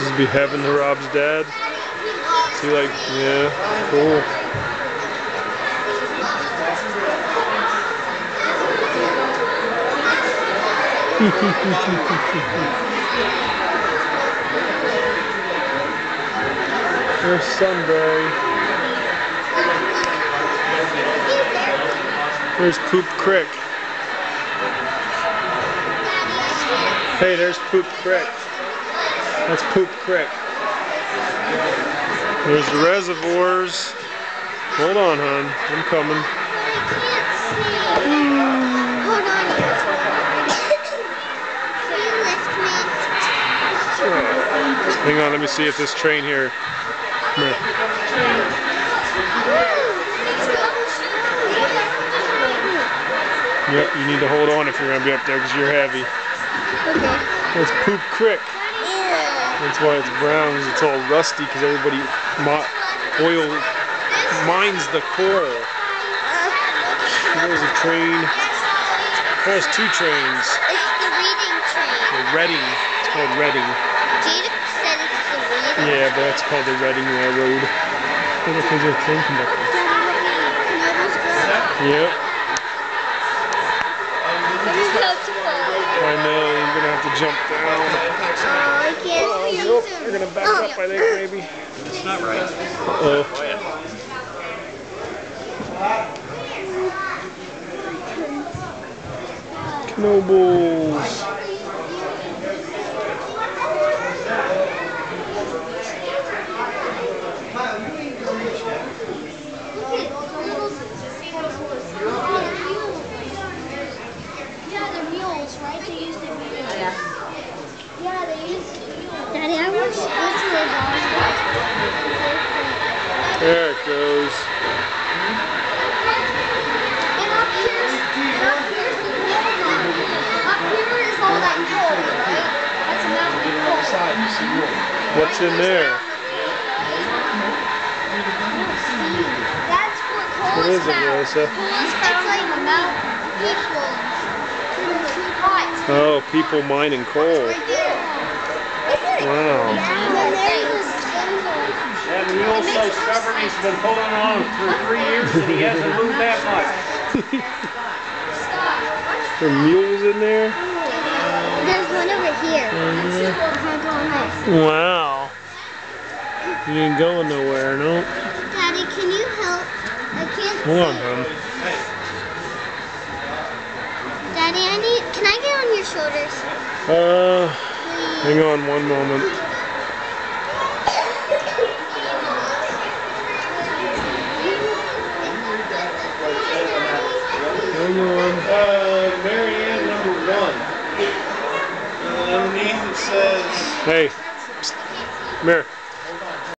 This would be heaven to Rob's dad. He like, yeah, cool. There's Sunbury. There's Poop Creek. Hey, there's Poop Creek. That's Poop Creek. There's the reservoirs. Hold on, hon. I'm coming. Hold on. Can you lift me? Hang on, let me see if this train here. Come here. Yep, you need to hold on if you're gonna be up there because you're heavy. Okay. That's Poop Creek. That's why it's brown. 'cause It's all rusty because everybody oil mines the coal. There's a train. There's two trains. It's the reading train. The Reading. It's called Reading. Jada said it's the reading. Yeah, but that's called the Reading Railroad. Look, there's a train. Yep. I know, you're gonna have to jump down. Oh, I can't Oh, see nope, him you're gonna back Oh. up, I think, maybe. It's not right. Uh-oh. Oh, Yeah, they're mules, right? They use their mules. Yeah. Yeah, they use Daddy, I wish this was There it goes. And up here, and up here, up here is all that coal, right? That's a mountain coal. What's in there? That's what coal What is is it, found. Melissa? Coal is found like the mountain Oh, people mining coal. Right. Wow. And then there's That mule's so stubborn, he's been pulling on for three years and he hasn't moved that much. There are mules in there? There's one over here. Can't go on. Wow. You ain't going nowhere, no? Daddy, can you help? I can't Hold on, hon. Daddy, I need. Can I get on your shoulders, Uh, please? hang on one moment. Hang on. Uh, Mary Ann number one. Uh, underneath it says, Hey, come here.